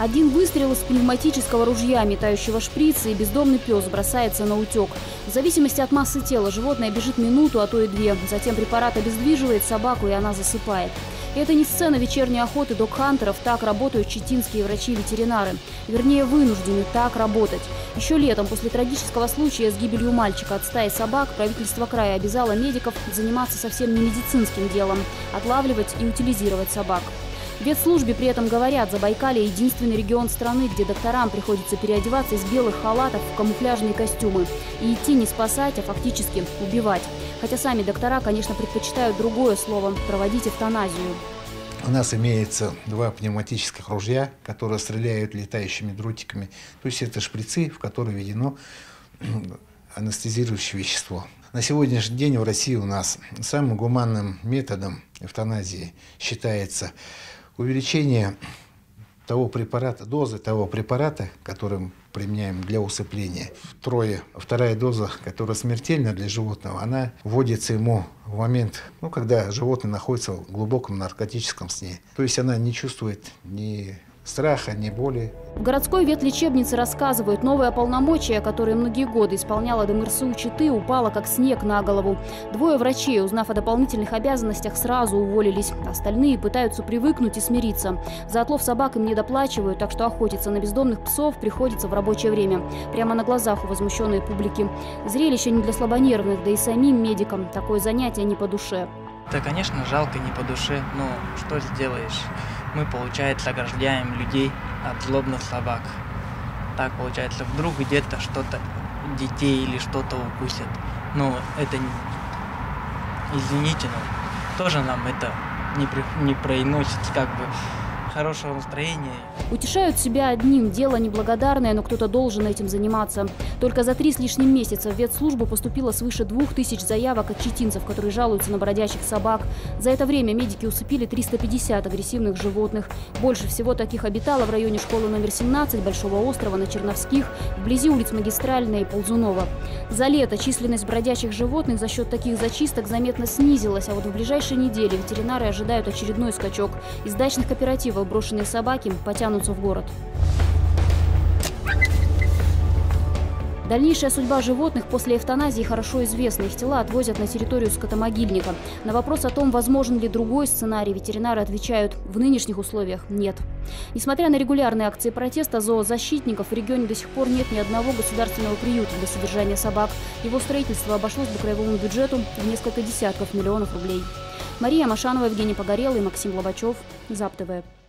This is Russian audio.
Один выстрел из пневматического ружья, метающего шприцы, и бездомный пес бросается на утек. В зависимости от массы тела животное бежит минуту, а то и две. Затем препарат обездвиживает собаку, и она засыпает. Это не сцена вечерней охоты док-хантеров, так работают читинские врачи-ветеринары. Вернее, вынуждены так работать. Еще летом, после трагического случая с гибелью мальчика от стаи собак, правительство края обязало медиков заниматься совсем не медицинским делом – отлавливать и утилизировать собак. Ветслужбе при этом говорят, Забайкалье – единственный регион страны, где докторам приходится переодеваться из белых халатов в камуфляжные костюмы и идти не спасать, а фактически убивать. Хотя сами доктора, конечно, предпочитают другое слово – проводить эвтаназию. У нас имеется два пневматических ружья, которые стреляют летающими дротиками. То есть это шприцы, в которые введено анестезирующее вещество. На сегодняшний день в России у нас самым гуманным методом эвтаназии считается увеличение того препарата, дозы того препарата, который применяем для усыпления, втрое. Вторая доза, которая смертельна для животного, она вводится ему в момент, ну, когда животное находится в глубоком наркотическом сне. То есть она не чувствует ни страха, ни боли. В городской ветлечебнице рассказывают, новое полномочия, которое многие годы исполняла ДМРСУ Читы, упало как снег на голову. Двое врачей, узнав о дополнительных обязанностях, сразу уволились. Остальные пытаются привыкнуть и смириться. За отлов собак им не доплачивают, так что охотиться на бездомных псов приходится в рабочее время. Прямо на глазах у возмущенной публики. Зрелище не для слабонервных, да и самим медикам такое занятие не по душе. Да, конечно, жалко, не по душе, но что сделаешь? Мы, получается, ограждаем людей от злобных собак. Так, получается, вдруг где-то что-то, детей или что-то укусят. Но это, извините, но тоже нам это не, при, не приносит как бы хорошего настроения. Утешают себя одним. Дело неблагодарное, но кто-то должен этим заниматься. Только за три с лишним месяца в ветслужбу поступило свыше двух тысяч заявок от читинцев, которые жалуются на бродячих собак. За это время медики усыпили 350 агрессивных животных. Больше всего таких обитало в районе школы номер 17 Большого острова на Черновских, вблизи улиц Магистральная и Ползунова. За лето численность бродячих животных за счет таких зачисток заметно снизилась, а вот в ближайшие недели ветеринары ожидают очередной скачок. Из дачных кооперативов брошенные собаки потянутся в город. Дальнейшая судьба животных после эвтаназии хорошо известна. Их тела отвозят на территорию скотомогильника. На вопрос о том, возможен ли другой сценарий, ветеринары отвечают – в нынешних условиях нет. Несмотря на регулярные акции протеста зоозащитников, в регионе до сих пор нет ни одного государственного приюта для содержания собак. Его строительство обошлось бы краевому бюджету в несколько десятков миллионов рублей. Мария Машанова, Евгений Погорелый, Максим Лобачев, ЗАП ТВ.